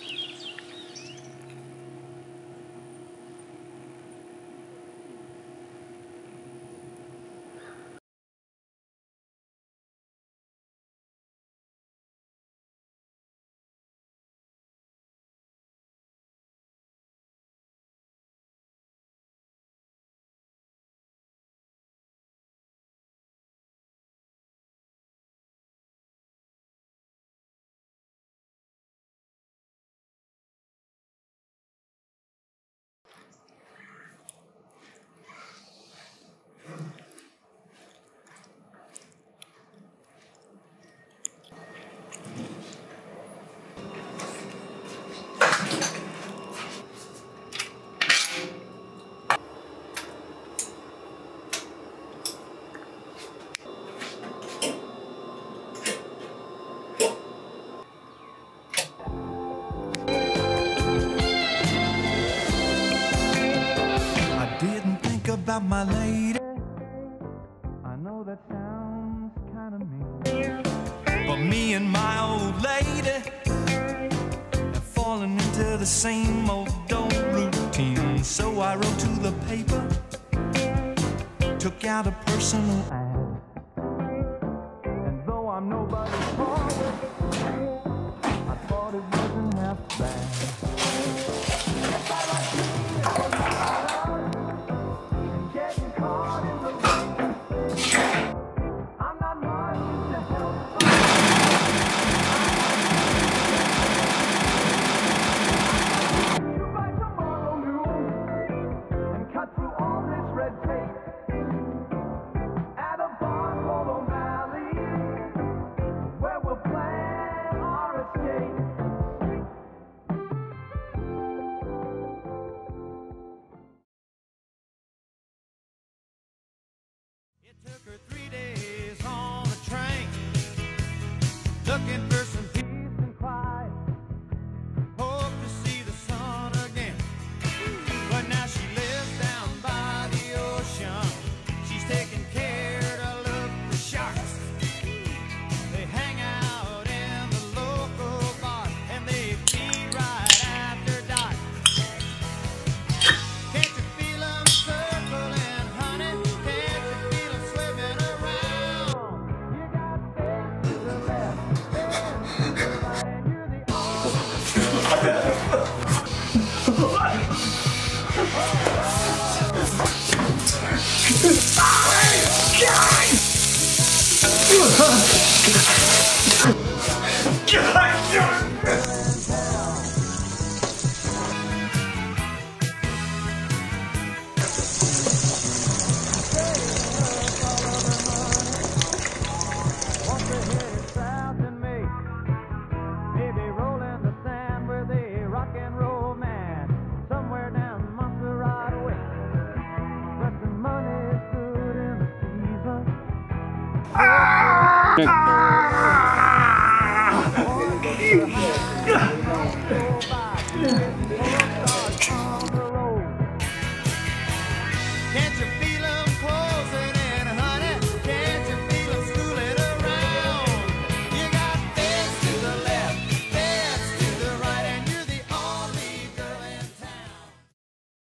you got my lady. I know that sounds kind of mean. But me and my old lady have fallen into the same old old routine. So I wrote to the paper, took out a personal Took her three days on the train. Looking for God! God! Ah!